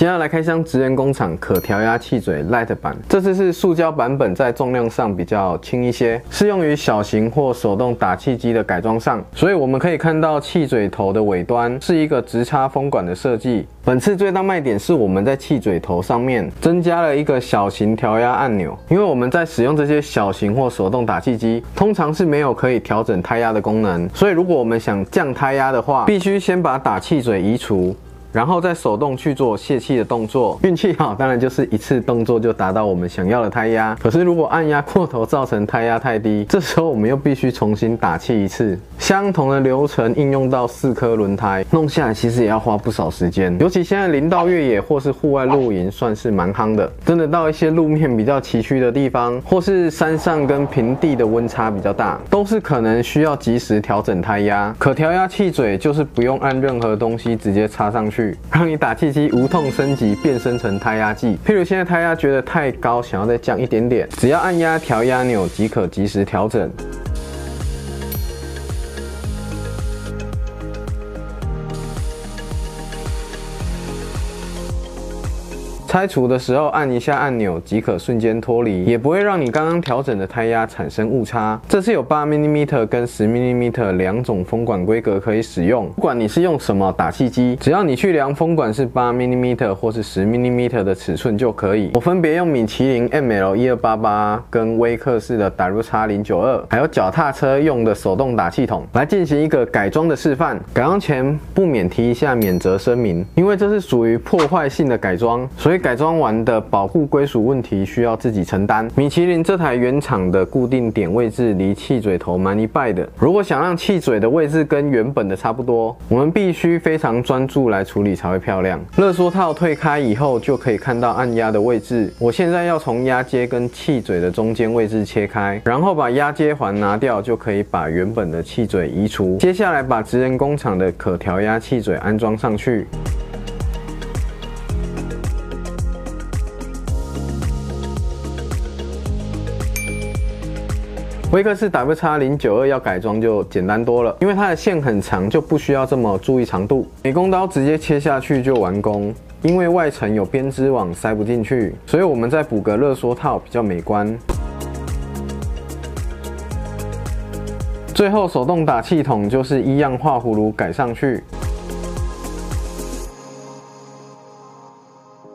接下来开箱直人工厂可调压气嘴 Light 版，这次是塑胶版本，在重量上比较轻一些，适用于小型或手动打气机的改装上。所以我们可以看到气嘴头的尾端是一个直插风管的设计。本次最大卖点是我们在气嘴头上面增加了一个小型调压按钮，因为我们在使用这些小型或手动打气机，通常是没有可以调整胎压的功能，所以如果我们想降胎压的话，必须先把打气嘴移除。然后再手动去做泄气的动作，运气好当然就是一次动作就达到我们想要的胎压。可是如果按压过头造成胎压太低，这时候我们又必须重新打气一次。相同的流程应用到四颗轮胎，弄下来其实也要花不少时间。尤其现在林道越野或是户外露营算是蛮夯的，真的到一些路面比较崎岖的地方，或是山上跟平地的温差比较大，都是可能需要及时调整胎压。可调压气嘴就是不用按任何东西，直接插上去。让你打气机无痛升级变身成胎压计。譬如现在胎压觉得太高，想要再降一点点，只要按压调压钮即可及时调整。拆除的时候按一下按钮即可瞬间脱离，也不会让你刚刚调整的胎压产生误差。这次有八 mm 跟十 mm 两种风管规格可以使用。不管你是用什么打气机，只要你去量风管是八 mm 或是十 mm 的尺寸就可以。我分别用米其林 ML 一二八八跟威克士的 W 叉零九二，还有脚踏车用的手动打气筒来进行一个改装的示范。改装前不免提一下免责声明，因为这是属于破坏性的改装，所以。改装完的保护归属问题需要自己承担。米其林这台原厂的固定点位置离气嘴头蛮一拜的，如果想让气嘴的位置跟原本的差不多，我们必须非常专注来处理才会漂亮。热缩套退开以后就可以看到按压的位置。我现在要从压接跟气嘴的中间位置切开，然后把压接环拿掉，就可以把原本的气嘴移除。接下来把直人工厂的可调压气嘴安装上去。威克士 W 叉零九二要改装就简单多了，因为它的线很长，就不需要这么注意长度。美工刀直接切下去就完工。因为外层有编织网塞不进去，所以我们再补个热缩套比较美观。最后手动打气筒就是一样画葫芦改上去。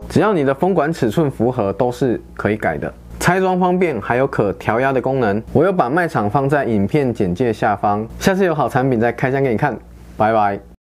只要你的风管尺寸符合，都是可以改的。拆装方便，还有可调压的功能。我又把卖场放在影片简介下方，下次有好产品再开箱给你看。拜拜。